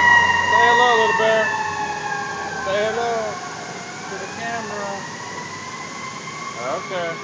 hello. Say hello, little bear. Say hello. To the camera. Okay.